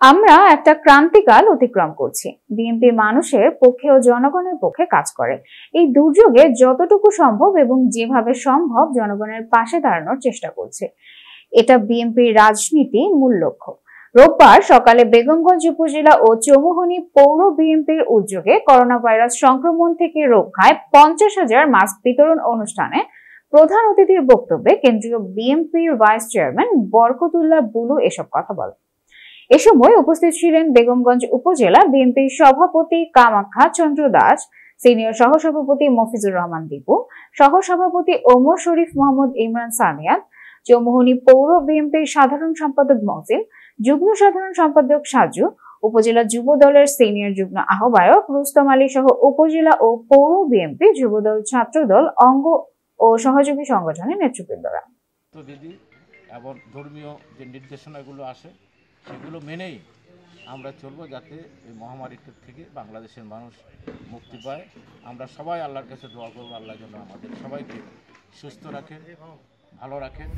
আমরা একটা ক্রান্তিকাল অতিক্রম করছি। বিএনপি মানুষের পক্ষে ও জনগণের পক্ষে কাজ করে। এই দুর্যোগে যতটুকু সম্ভব এবং যেভাবে সম্ভব জনগণের পাশে দাঁড়ানোর চেষ্টা করছে। এটা বিএনপির রাজনীতি মূল লক্ষ্য। রোববার সকালে বেগমগঞ্জ উপজেলা ও চৌমুহনী পৌর বিএনপির উদ্যোগে করোনা ভাইরাস সংক্রমণ থেকে রক্ষায় পঞ্চাশ হাজার মাস্ক বিতরণ অনুষ্ঠানে প্রধান অতিথির বক্তব্যে কেন্দ্রীয় বিএনপির ভাইস চেয়ারম্যান বরকতুল্লাহ বুলু এসব কথা বলেন। এ সময় উপস্থিত ছিলেন বেগমগঞ্জ উপজেলা বিএনপির সভাপতি কামাখ্যা চন্দ্র দাস, সিনিয়র সহসভাপতি মফিজুর রহমান দীপু, সহসভাপতি ওমর শরীফ মোহাম্মদ ইমরান সানিয়াত চৌমুহনী পৌর বিএনপির সাধারণ সম্পাদক মহসিন যুগ্ম সাধারণ সম্পাদক সাজু, উপজেলা যুব দলের সিনিয়র যুগ্ম আহ্বায়ক রুস্তম আলী সহ উপজেলা ও পৌর বিএনপি যুবদল ছাত্রদল অঙ্গ ও সহযোগী সংগঠনের নেতৃবৃন্দরা। এবং ধর্মীয় যে নির্দেশনাগুলো সেগুলো মেনেই আমরা চলবো যাতে এই মহামারীটার থেকে বাংলাদেশের মানুষ মুক্তি পায়। আমরা সবাই আল্লাহর কাছে দোয়া করব, আল্লাহ যেন আমাদের সবাইকে সুস্থ রাখেন ভালো রাখেন